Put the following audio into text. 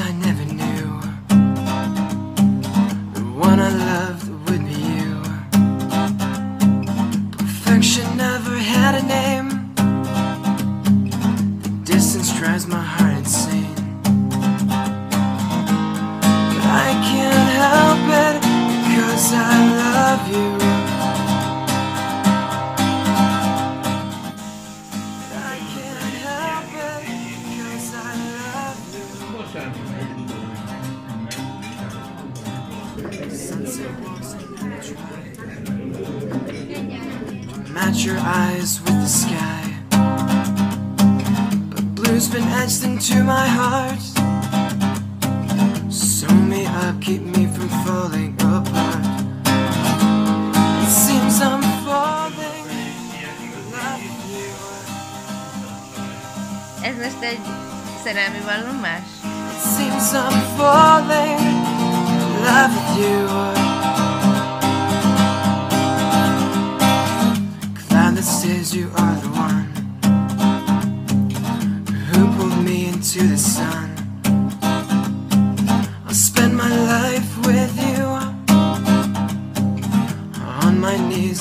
I never knew The one I loved would be you. Perfection never had a name. The distance drives my heart insane. But I can't help it Because I love you. Match your eyes with the sky. But blue's been etched into my heart. Sew me up, keep me from falling apart. It seems I'm falling in love with you. Most egy szerelmi? It seems I'm falling says you are the one Who pulled me into the sun. I'll spend my life with you On my knees